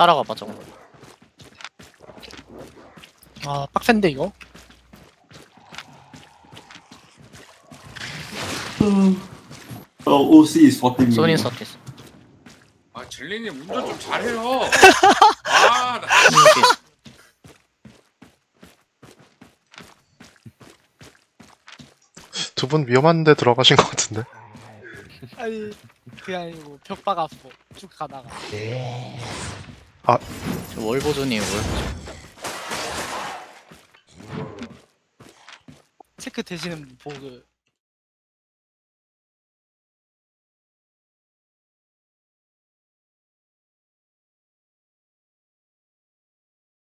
따라가봐 저거 아 빡센데 이거 Oh, OC is 14 소닌 minutes. 서티스 아 젤리님 운전 좀 잘해요. 아 나. 두 분 위험한 데 들어가신 것 같은데. 아니 그게 아니고 벽 박았어 쭉 가다가 저 월보존이에요 월보존 체크 되시는 분 보그